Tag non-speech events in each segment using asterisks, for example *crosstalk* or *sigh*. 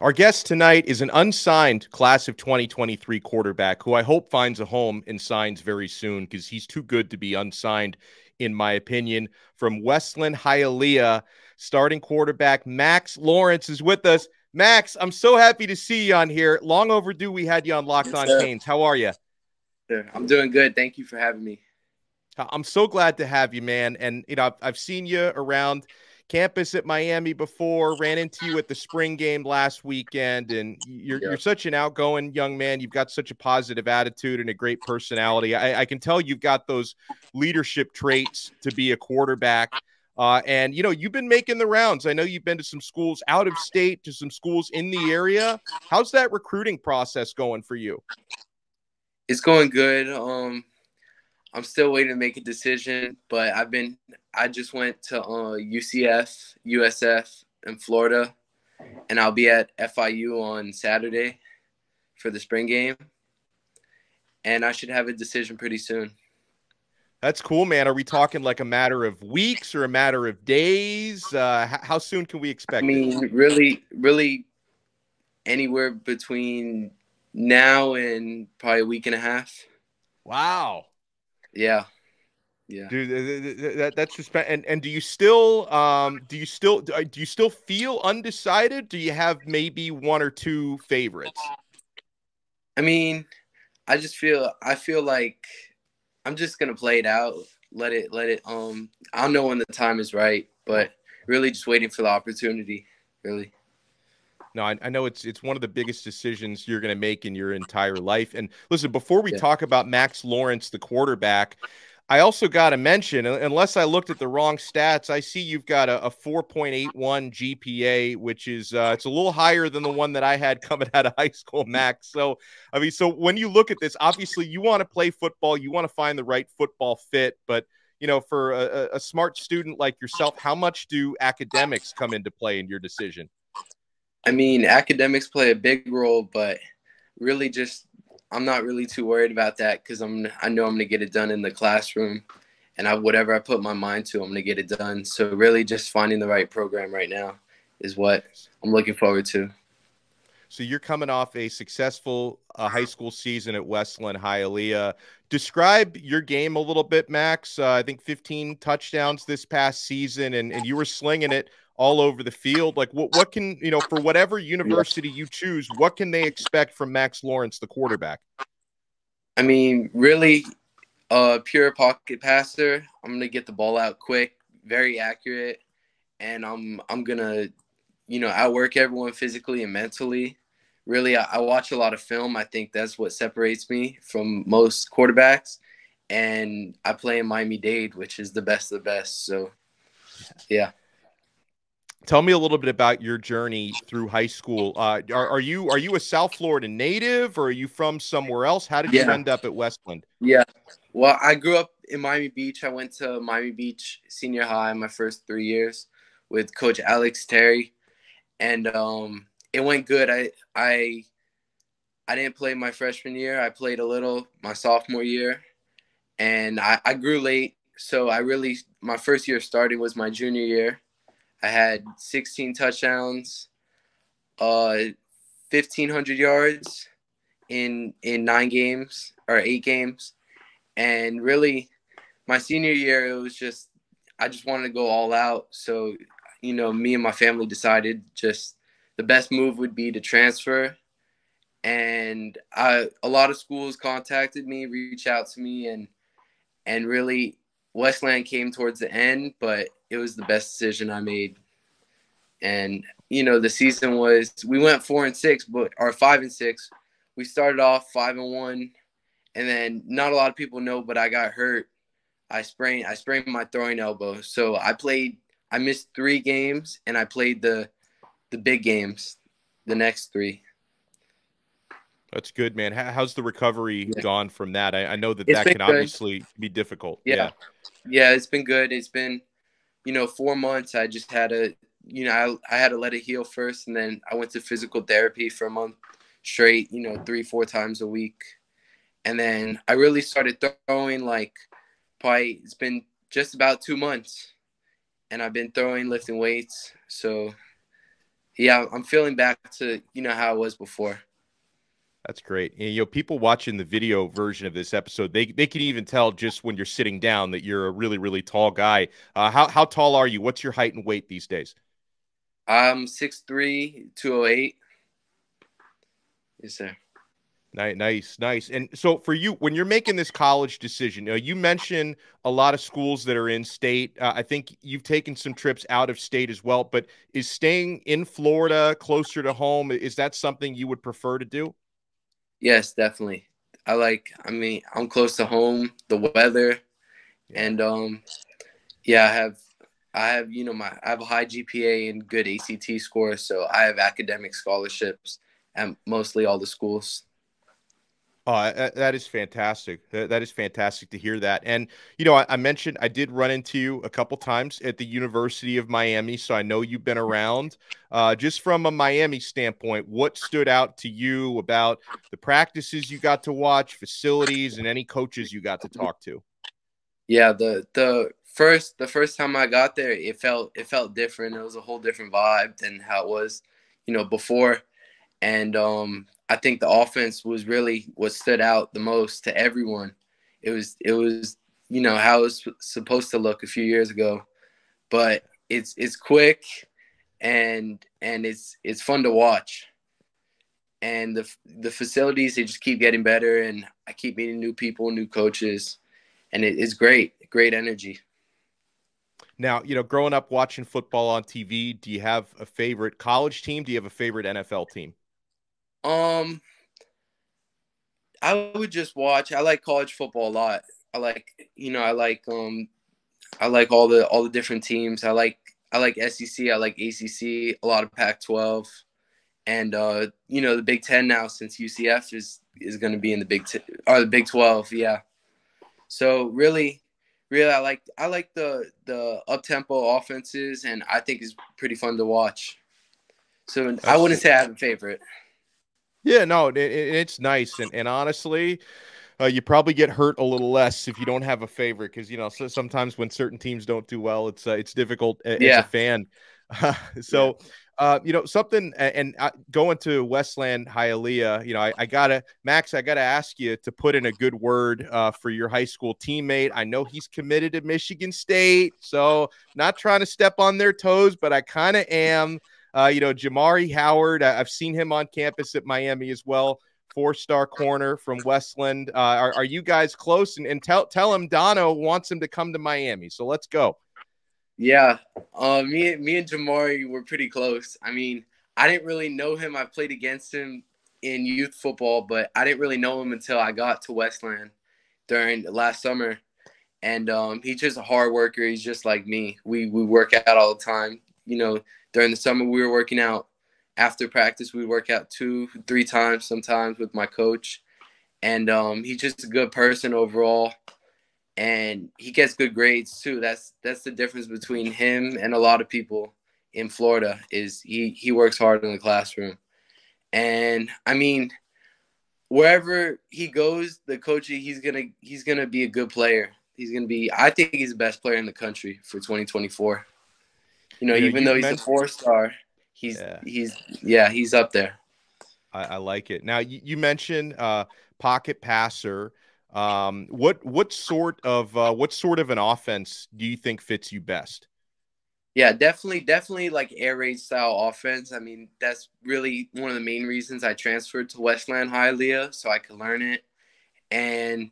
Our guest tonight is an unsigned class of 2023 quarterback who I hope finds a home and signs very soon because he's too good to be unsigned, in my opinion. From Westland Hialeah, starting quarterback Max Lawrence is with us. Max, I'm so happy to see you on here. Long overdue we had you on Locked On Canes. How are you? I'm doing good. Thank you for having me. I'm so glad to have you, man. And you know, I've, I've seen you around campus at Miami before, ran into you at the spring game last weekend, and you're, yeah. you're such an outgoing young man. You've got such a positive attitude and a great personality. I, I can tell you've got those leadership traits to be a quarterback. Uh, and you know, you've been making the rounds. I know you've been to some schools out of state, to some schools in the area. How's that recruiting process going for you? It's going good. Um, I'm still waiting to make a decision, but I've been I just went to uh, UCF, USF in Florida, and I'll be at FIU on Saturday for the spring game, and I should have a decision pretty soon. That's cool, man. Are we talking like a matter of weeks or a matter of days? Uh, how soon can we expect? I mean, it? really, really, anywhere between now and probably a week and a half. Wow. Yeah. Yeah. Dude, that, that's just and and do you still um do you still do you still feel undecided? Do you have maybe one or two favorites? I mean, I just feel I feel like I'm just gonna play it out. Let it let it um I'll know when the time is right, but really just waiting for the opportunity, really. No, I, I, know it's it's one of the biggest decisions you're going to make in your entire life. And listen, before we yeah. talk about Max Lawrence, the quarterback, I also got to mention, unless I looked at the wrong stats, I see you've got a, a 4.81 GPA, which is uh, it's a little higher than the one that I had *laughs* coming out of high school, Max. So, I mean, so when you look at this, obviously you want to play football, you want to find the right football fit, but you know, for a, a smart student like yourself, how much do academics come into play in your decision? I mean, academics play a big role, but really just I'm not really too worried about that because I'm I know I'm gonna get it done in the classroom, and I whatever I put my mind to, I'm gonna get it done. So really, just finding the right program right now is what I'm looking forward to. So you're coming off a successful uh, high school season at Westland Hialeah. Describe your game a little bit, Max. Uh, I think 15 touchdowns this past season, and, and you were slinging it all over the field. Like, what what can you know for whatever university you choose? What can they expect from Max Lawrence, the quarterback? I mean, really, uh, pure pocket passer. I'm gonna get the ball out quick, very accurate, and I'm I'm gonna, you know, outwork everyone physically and mentally. Really, I, I watch a lot of film. I think that's what separates me from most quarterbacks. And I play in Miami Dade, which is the best of the best. So, yeah. Tell me a little bit about your journey through high school. Uh, are, are, you are you a South Florida native, or are you from somewhere else? How did yeah. you end up at Westland? Yeah, well, I grew up in Miami Beach. I went to Miami Beach Senior High my first three years with Coach Alex Terry, and um, it went good. I I I didn't play my freshman year. I played a little my sophomore year, and I, I grew late. So I really my first year starting was my junior year I had 16 touchdowns, uh, 1,500 yards in in nine games or eight games, and really, my senior year it was just I just wanted to go all out. So, you know, me and my family decided just the best move would be to transfer. And I, a lot of schools contacted me, reached out to me, and and really Westland came towards the end, but it was the best decision I made. And you know, the season was we went four and six, but or five and six. We started off five and one, and then not a lot of people know, but I got hurt. I sprained I sprained my throwing elbow, so I played. I missed three games, and I played the the big games, the next three. That's good, man. How's the recovery yeah. gone from that? I, I know that it's that can good. obviously be difficult. Yeah. yeah. yeah, it's been good. It's been, you know, four months. I just had a, you know, I, I had to let it heal first, and then I went to physical therapy for a month straight. You know, three four times a week, and then I really started throwing like probably it's been just about two months, and I've been throwing, lifting weights. So, yeah, I'm feeling back to you know how it was before. That's great. And, you know, people watching the video version of this episode, they they can even tell just when you're sitting down that you're a really really tall guy. Uh, how how tall are you? What's your height and weight these days? I'm 6'3", 208. Yes, sir. Nice, nice. And so for you, when you're making this college decision, you, know, you mentioned a lot of schools that are in state. Uh, I think you've taken some trips out of state as well. But is staying in Florida closer to home is that something you would prefer to do? Yes, definitely. I like. I mean, I'm close to home, the weather, and um, yeah, I have, I have, you know, my I have a high GPA and good ACT score, so I have academic scholarships at mostly all the schools. Oh, that is fantastic. That is fantastic to hear that. And, you know, I, I, mentioned I did run into you a couple times at the University of Miami, so I know you've been around. Uh, just from a Miami standpoint, what stood out to you about the practices you got to watch, facilities, and any coaches you got to talk to? Yeah, the the first the first time I got there, it felt it felt different. It was a whole different vibe than how it was, you know, before. And um, I think the offense was really what stood out the most to everyone. It was it was you know how it was supposed to look a few years ago, but it's it's quick and and it's it's fun to watch. And the the facilities they just keep getting better, and I keep meeting new people, new coaches, and it, it's great, great energy. Now, you know, growing up watching football on TV, do you have a favorite college team? Do you have a favorite NFL team? Um, I would just watch. I like college football a lot. I like, you know, I like um, I like all the all the different teams. I like I like SEC. I like ACC. A lot of Pac-12, and uh, you know the Big Ten now since UCF is is going to be in the Big Ten or the Big Twelve. Yeah. So really, really, I like I like the the up tempo offenses, and I think it's pretty fun to watch. So I wouldn't say I have a favorite. Yeah, no, it, it's nice, and, and honestly, uh, you probably get hurt a little less if you don't have a favorite because you know so sometimes when certain teams don't do well, it's uh, it's difficult a, yeah. as a fan. *laughs* so. Uh, you know something, and uh, going to Westland Hialeah, you know, I, I, gotta Max, I gotta ask you to put in a good word uh, for your high school teammate. I know he's committed to Michigan State, so not trying to step on their toes, but I kind of am. Uh, you know, Jamari Howard, I've seen him on campus at Miami as well. Four star corner from Westland. Uh, are, are you guys close? And, and tell tell him Donno wants him to come to Miami. So let's go. Yeah, uh, me me and Jamari were pretty close. I mean, I didn't really know him. I played against him in youth football, but I didn't really know him until I got to Westland during last summer. And um, he's just a hard worker. He's just like me. We we work out all the time. You know, during the summer we were working out. After practice we'd work out two three times sometimes with my coach. And um, he's just a good person overall. And he gets good grades too. That's that's the difference between him and a lot of people in florida is he he works hard in the classroom. And i mean wherever he goes the coach he's gonna he's gonna be a good player. He's gonna be i think he's the best player in the country for 2024 you know, you even though he's a four star, he's yeah. he's yeah, he's up there. I, I like it. Now you, you mentioned uh, pocket passer. Um, what what sort of uh, what sort of an offense do you think fits you best? Yeah, definitely, definitely like air raid style offense. I mean, that's really one of the main reasons I transferred to Westland Hialeah so I could learn it. And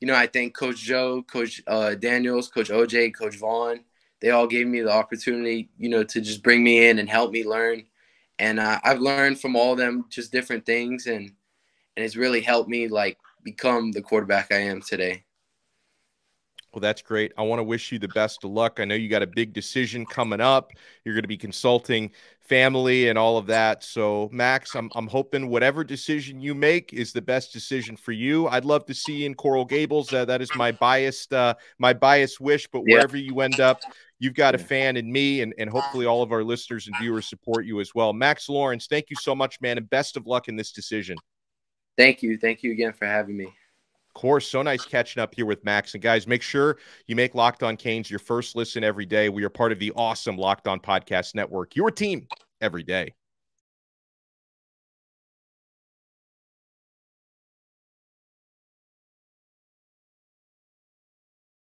you know, I thank Coach Joe, Coach uh, Daniels, Coach OJ, Coach Vaughn, they all gave me the opportunity, you know, to just bring me in and help me learn. And uh, I've learned from all of them just different things, and and it's really helped me like become the quarterback I am today. Well, that's great. I want to wish you the best of luck. I know you got a big decision coming up. You're going to be consulting family and all of that. So, Max, I'm, I'm hoping whatever decision you make is the best decision for you. I'd love to see you in Coral Gables. Uh, that is my biased uh, my biased wish. But wherever you end up, you've got a fan in me, and, and hopefully all of our listeners and viewers support you as well. Max Lawrence, thank you so much, man, and best of luck in this decision. Thank you. Thank you again for having me Of course, so nice catching up here with Max. And guys, make sure you make Locked On Canes your first listen every day. We are part of the awesome Locked On Podcast Network, your team every day.